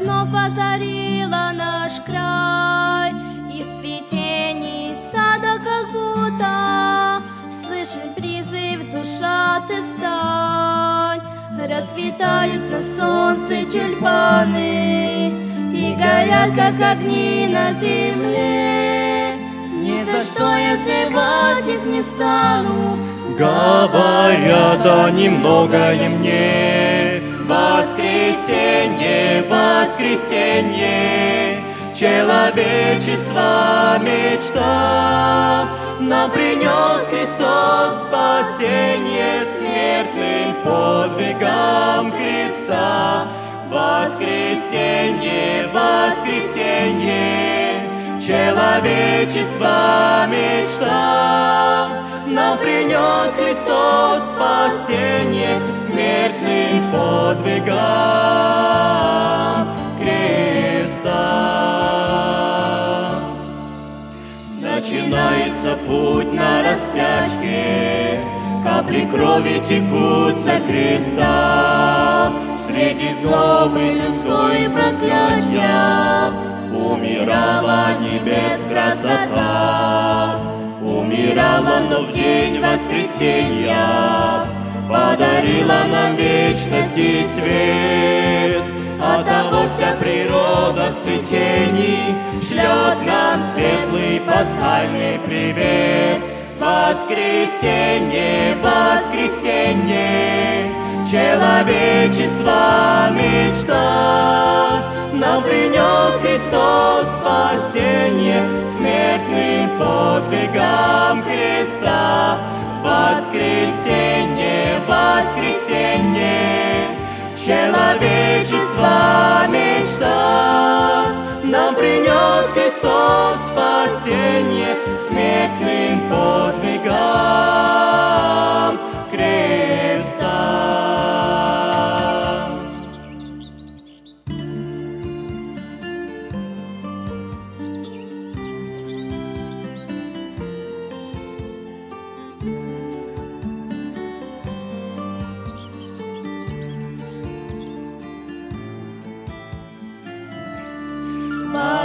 вновь озарило наш край, встань. Расцветают на солнце тюльпаны И горят, как огни на земле. Ни за что я взрывать их не стану, Говорят они многое мне. Воскресенье, воскресенье, человечество мечта. Нам принес Христос спасение Воскресенье, воскресенье, человечество мечта. Нам принес Христос спасение смертным подвигам креста. Начинается путь на распятие, Капли крови текут за креста. Среди злобы людской проклятия Умирала небес красота. Умирала, но в день воскресенья Подарила нам вечность и свет. Оттого вся природа в цветении Шлет нам светлый пасхальный привет. Воскресенье, воскресенье, человечество мечта. Нам принес Христос спасение смертным подвигам креста. Воскресенье, воскресенье, человечество мечта. Нам принес Христос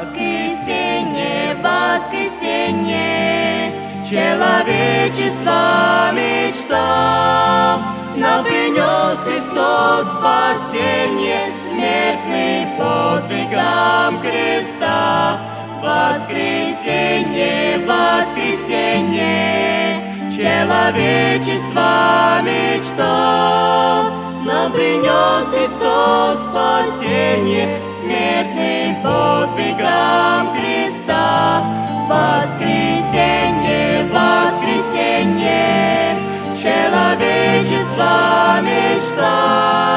Воскресенье, воскресенье, человечество мечта. Нам принес Христос спасение смертный подвигам креста. Воскресенье, воскресенье, человечество мечта. Нам принес Христос спасение смертным подвигам креста. Воскресенье, воскресенье, человечество мечта.